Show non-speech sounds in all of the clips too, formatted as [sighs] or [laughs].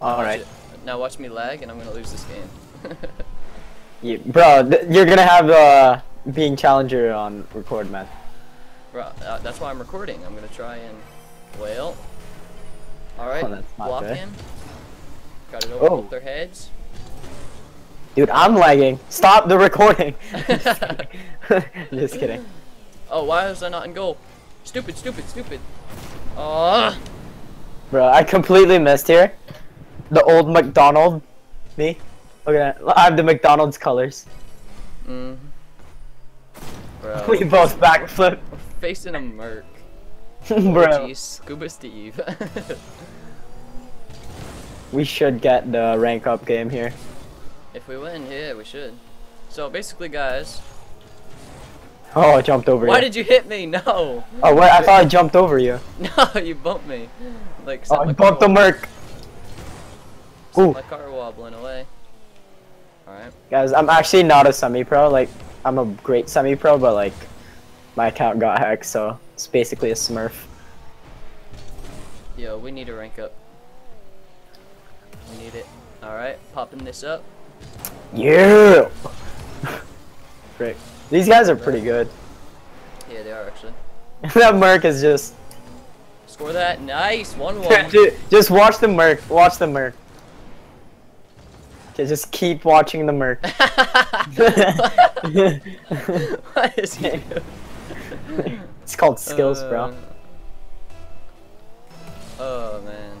All Watch right. it. Now watch me lag, and I'm gonna lose this game. [laughs] You, bro, th you're gonna have uh, being challenger on record, man. Bro, uh, that's why I'm recording. I'm gonna try and whale. All right, Oh, block fair. him. Got it over Oh. their heads. Dude, I'm lagging. Stop the recording. Just [laughs] kidding. [laughs] Just kidding. Oh, why is I not in goal? Stupid, stupid, stupid. Oh, Bro, I completely missed here. The old McDonald. Me. Look at that. I have the McDonald's colors. mm. Bro, [laughs] We both backflip. facing a merc. [laughs] Bro, Oh, Jeez, Scuba Steve. [laughs] we should get the rank up game here. if we win, yeah, we should. So basically, guys, Oh, I jumped over why you. did you hit me? No, Oh, wait, I thought I jumped over you. no, you bumped me. Like, Oh, I bumped the merc. Ooh. my car wobbling away. All right. Guys, I'm actually not a semi-pro. Like, I'm a great semi-pro, but like, my account got hacked, so it's basically a Smurf. Yo, we need to rank up. We need it. Alright, popping this up. Yeah. [laughs] Frick. These guys are pretty good. Yeah, they are actually. [laughs] that merc is just. Score that. Nice. 1 1. [laughs] Dude, just watch the merc. Watch the merc. Okay, just keep watching the merc. what is he doing? it's called skills, bro. Uh, Oh, man.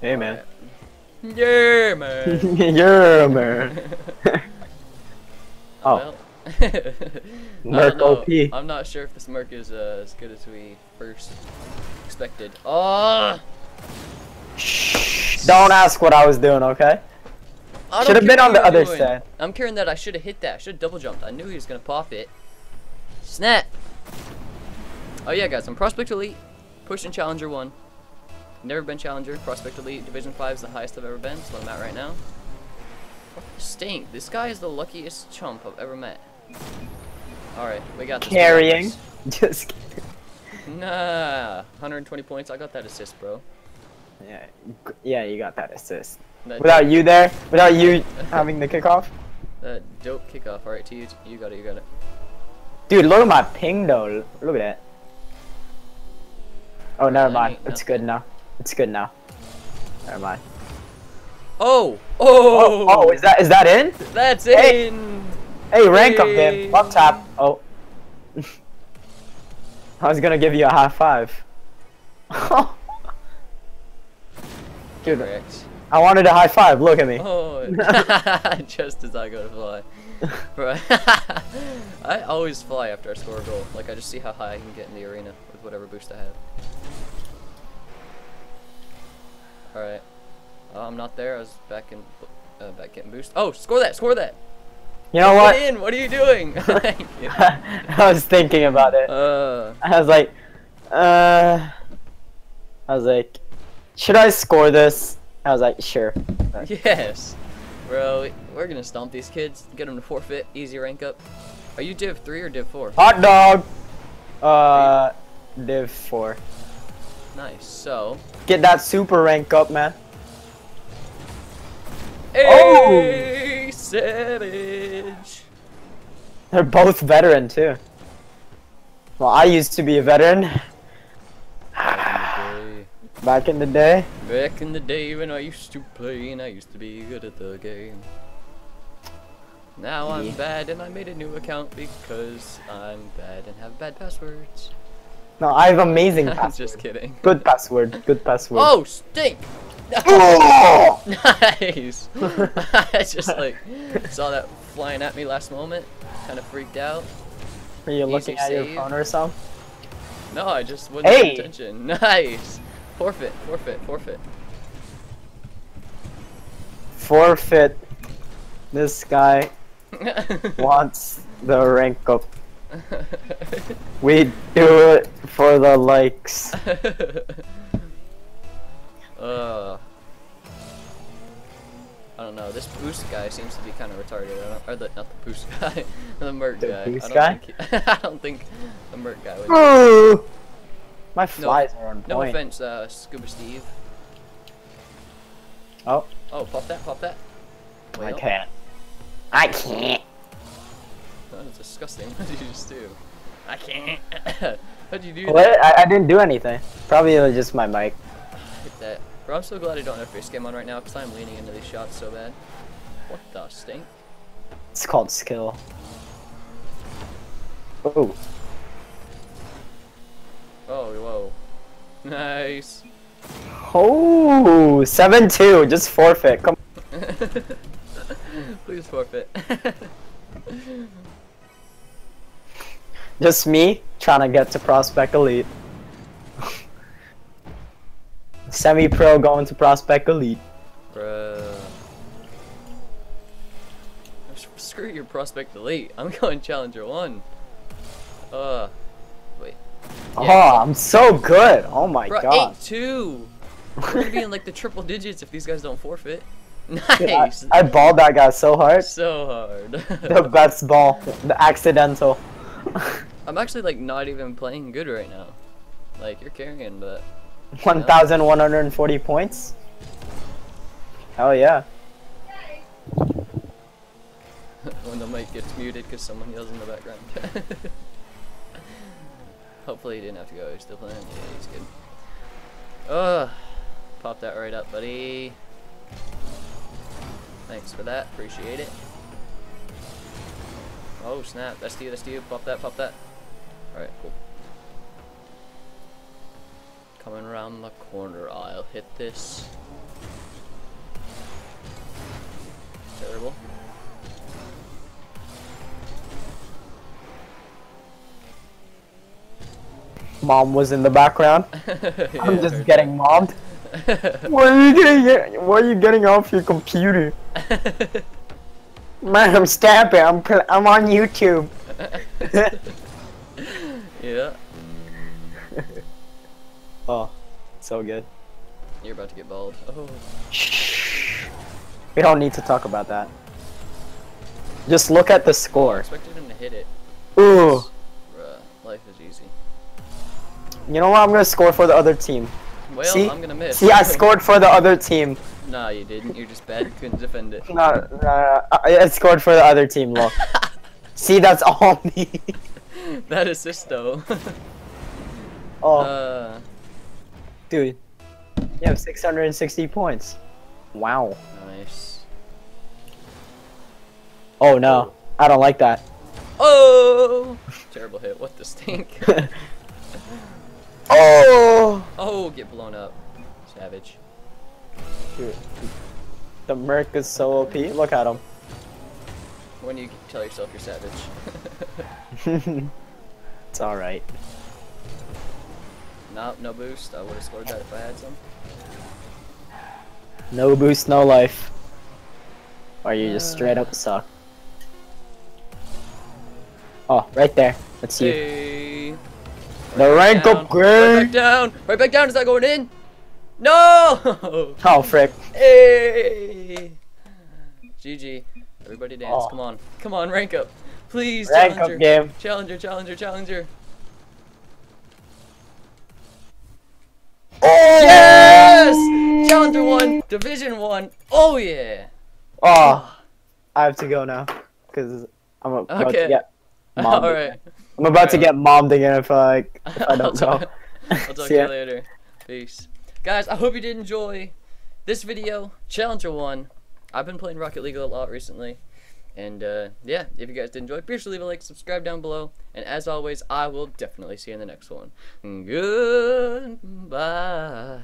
Hey, man. Yeah, man. [laughs] You're man. [laughs] Oh. Well, [laughs] Merc OP. I'm not sure if this Merc is uh, as good as we first expected. Oh! Shh. Don't ask what I was doing, okay? I Should've been on the other doing. side. I'm caring that I should have hit that. I should have double jumped. I knew he was gonna pop it. Snap. Oh yeah, guys, I'm Prospect Elite, pushing Challenger One. Never been Challenger. Prospect Elite Division Five is the highest I've ever been. That's what I'm at right now. Stink. This guy is the luckiest chump I've ever met. All right, we got this. Carrying. [laughs] Just kidding. Nah, 120 points. I got that assist, bro. Yeah, yeah, you got that assist. That Without you there, without you [laughs] having the kickoff. that dope kickoff. All right, to you. You got it. You got it. Dude, look at my ping though. Look at that. Oh, never mind. It's good now. It's good now. Never mind. Oh! Oh, Oh! oh, is that is that in? That's Hey. in. Hey, rank up game. Up top. Oh. [laughs] I was gonna give you a high five. [laughs] Dude, Correct. I wanted a high five. Look at me. Oh, [laughs] just as I go to fly. Right. I always fly after I score a goal. Like I just see how high I can get in the arena with whatever boost I have. All right. Oh, I'm not there. I was back in, uh, back getting boost. Oh, score that! Score that! You know Get what? in! What are you doing? [laughs] [laughs] I was thinking about it. Uh, I was like, uh, I was like, should I score this? I was like, sure. yes, bro. We're gonna stomp these kids. Get them to forfeit. Easy rank up. Are you Div three or Div four? Hot dog. Uh, Div four. Nice. So. Get that super rank up, man. Hey, Savage. [laughs] They're both veteran too. Well, I used to be a veteran [sighs] back in the day. Back in the day when I used to play and I used to be good at the game. Now I'm Yeah. bad and I made a new account because I'm bad and have bad passwords. No, I have amazing I'm [laughs] just kidding. Good password. Good password. Oh, stink! Oh! [laughs] nice! [laughs] I just like saw that flying at me last moment. Kind of freaked out. Are you looking Easy at your phone or something? No, I just wasn't paying attention. [laughs] Nice! Forfeit, forfeit, forfeit. Forfeit. This guy wants the rank up. We do it for the likes. Uh, I don't know. This boost guy seems to be kind of retarded. I don't, or the, not the boost [laughs] guy, the merc The guy. boost I don't guy? Think he, [laughs] I don't think the merc guy would. Ooh. My flies are on No point. offense, uh, Scuba Steve. Oh, Oh, pop that, pop that. I Well, can't. I can't. That was disgusting. [laughs] What did you just do? I can't. How'd you do that? What? I, I didn't do anything. Probably it was just my mic. [sighs] Hit that. Bro, I'm so glad I don't have face cam on right now because I'm leaning into these shots so bad. What the stink? It's called skill. Oh. Oh, whoa. Nice. Oh, 7-2. Just forfeit. Come [laughs] Please forfeit. [laughs] Just me trying to get to Prospect Elite. Semi-pro going to Prospect Elite. Bruh. Screw your prospect elite. I'm [laughs] going challenger one. Uh, wait. Oh, I'm so good. Oh my Bro, god. eight two. We're gonna be in like the triple digits if these guys don't forfeit. [laughs] Dude, I, Nice. I balled that guy so hard. so hard. [laughs] The best ball. The accidental. I'm actually like not even playing good right now. Like you're carrying, but 1,140 points. Hell yeah. [laughs] when the mic gets muted because someone yells in the background. [laughs] Hopefully he didn't have to go. He's still playing. Yeah, he's good. Ugh. Pop that right up, buddy. Thanks for that. Appreciate it. Oh snap! That's you. That's you. Pop that. Pop that. All right. Cool. Coming around the corner, I'll hit this. Terrible. Mom was in the background. [laughs] Yeah, I'm just getting mobbed. [laughs] Why are you getting? Why are you getting off your computer? [laughs] Man, stop it. I'm I'm on YouTube. yeah. Oh, so good. You're about to get balled. Oh. Shh. We don't need to talk about that. Just look at the score. I score. expected him to hit it. Ooh. Bruh, life is easy. You know what? I'm gonna score for the other team. Well, See? I'm gonna miss. See, I scored for the other team. [laughs] Nah, you didn't. You're just bad. You couldn't defend it. No, no, no, I I scored for the other team. Look. [laughs] See, that's all me. [laughs] that assist though. oh, uh, dude. You have 660 points. Wow. nice. Oh no, I don't like that. Oh! [laughs] Terrible hit. What the stink? [laughs] oh. oh, get blown up. Savage. Dude, the Merc is so OP. Look at him. When you tell yourself you're savage. [laughs] it's alright. No, no boost. I would have scored that if I had some. No boost, no life. Or you just uh. straight up suck. Oh, right there. That's you. Hey. The rank down. up Right back down. Right back down. Is that going in? No! [laughs] Oh, frick. Hey! GG. Everybody dance. Oh. Come on. Come on, rank up. Please, Rank challenger. up game. Challenger, challenger, challenger. Oh! Yes! Challenger 1, Division 1. Oh, yeah. Oh, I have to go now. Because I'm about Okay. to get [laughs] mommed. Alright. I'm about to get mommed again if I, like, if I don't talk, [laughs] go. I'll talk [laughs] to you later. Peace. Guys, I hope you did enjoy this video. Challenger 1. I've been playing Rocket League a lot recently. And uh, yeah, if you guys did enjoy, be sure to leave a like, subscribe down below. And as always, I will definitely see you in the next one. Goodbye.